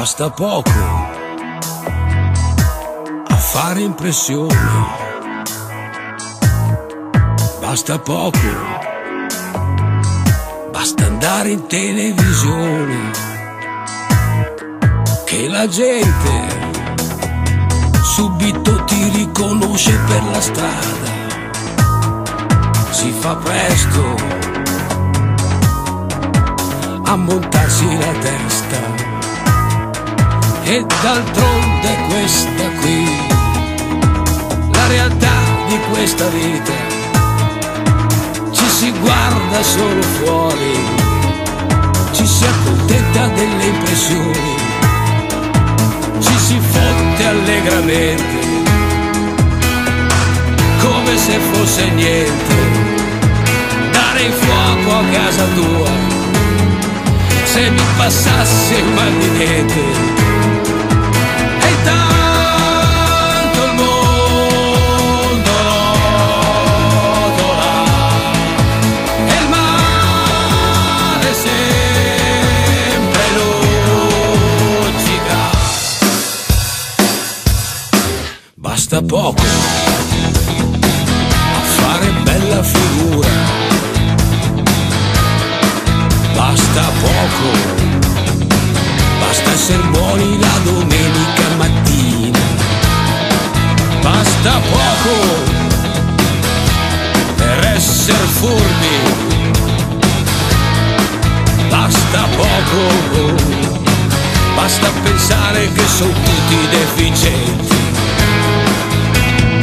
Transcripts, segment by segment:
Basta poco a fare impressione. Basta poco. Basta andare in televisione. Che la gente subito ti riconosce per la strada. Si fa presto a montarsi la testa. E d'altronde questa qui, la realtà di questa vita, ci si guarda solo fuori, ci si accontenta delle impressioni, ci si fotte allegramente, come se fosse niente, dare il fuoco a casa tua, se mi passasse il mal di niente Basta poco fare bella figura. Basta poco basta essere buoni la domenica mattina, basta poco per essere furbi, basta poco, basta pensare che sono tutti deficienti,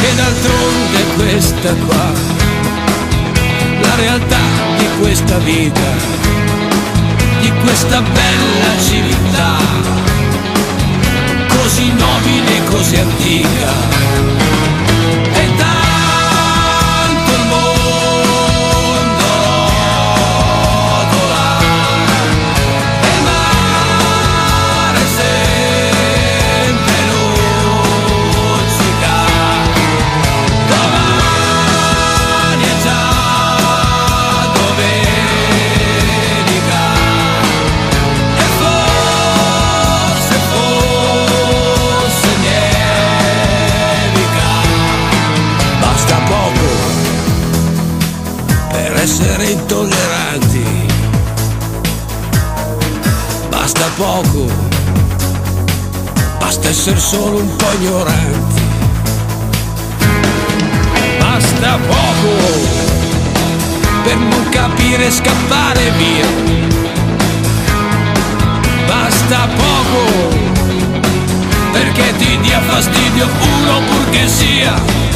e d'altronde questa qua, la realtà di questa vita di questa bella civiltà, così nobile e così antica. Essere intolleranti. Basta poco, basta essere solo un po' ignoranti. Basta poco per non capire e scappare via basta poco perché ti dia fastidio uno purché sia